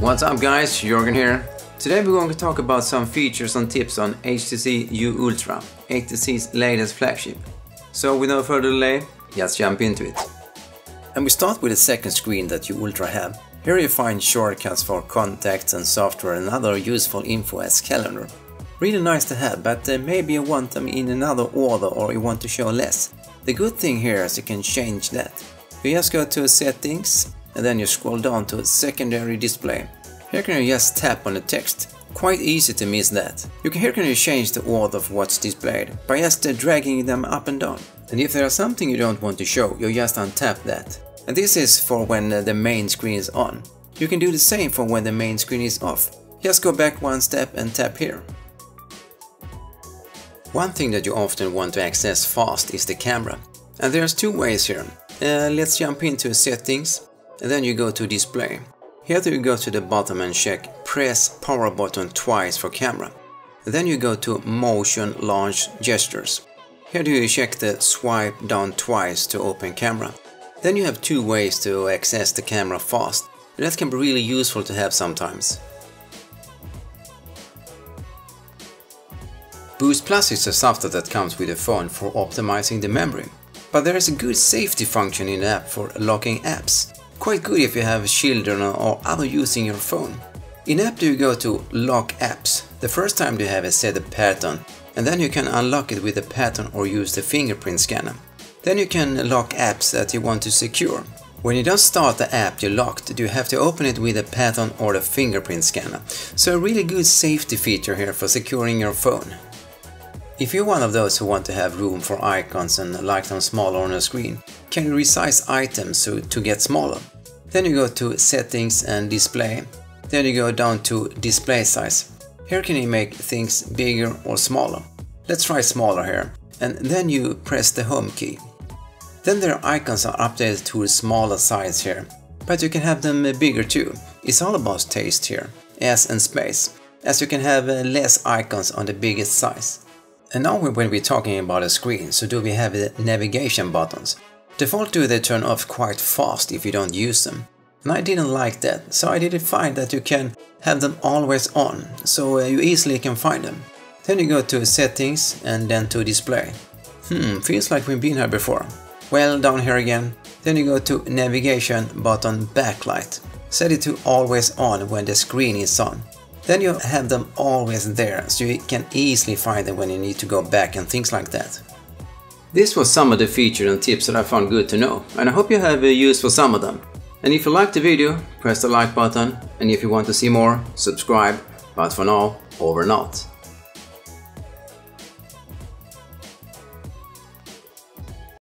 What's up guys, Jörgen here. Today we're going to talk about some features and tips on HTC U Ultra, HTC's latest flagship. So without further delay, let's jump into it. And we start with the second screen that U Ultra have. Here you find shortcuts for contacts and software and other useful info as calendar. Really nice to have, but uh, maybe you want them in another order or you want to show less. The good thing here is you can change that. You just go to settings and then you scroll down to secondary display. Here can you just tap on the text. Quite easy to miss that. You can here can you change the order of what's displayed by just uh, dragging them up and down. And if there is something you don't want to show, you just untap that. And this is for when uh, the main screen is on. You can do the same for when the main screen is off. Just go back one step and tap here. One thing that you often want to access fast is the camera. And there's two ways here. Uh, let's jump into settings then you go to display. Here you go to the bottom and check press power button twice for camera. Then you go to motion launch gestures. Here you check the swipe down twice to open camera. Then you have two ways to access the camera fast. That can be really useful to have sometimes. Boost Plus is a software that comes with the phone for optimizing the memory. But there is a good safety function in the app for locking apps. Quite good if you have children or other using your phone. In app you go to lock apps. The first time you have a set a pattern and then you can unlock it with a pattern or use the fingerprint scanner. Then you can lock apps that you want to secure. When you don't start the app you locked, you have to open it with a pattern or the fingerprint scanner. So a really good safety feature here for securing your phone. If you're one of those who want to have room for icons and like them smaller on the screen, can resize items so to get smaller? Then you go to settings and display. Then you go down to display size. Here can you make things bigger or smaller. Let's try smaller here. And then you press the home key. Then their icons are updated to a smaller size here. But you can have them bigger too. It's all about taste here. S and space. As you can have less icons on the biggest size. And now we're talking about a screen, so do we have the navigation buttons. Default do they turn off quite fast if you don't use them. And I didn't like that, so I did find that you can have them always on, so uh, you easily can find them. Then you go to settings and then to display. Hmm, feels like we've been here before. Well, down here again. Then you go to navigation button backlight. Set it to always on when the screen is on. Then you have them always there, so you can easily find them when you need to go back and things like that. This was some of the features and tips that I found good to know, and I hope you have used for some of them. And if you liked the video, press the like button, and if you want to see more, subscribe. But for now, over and out.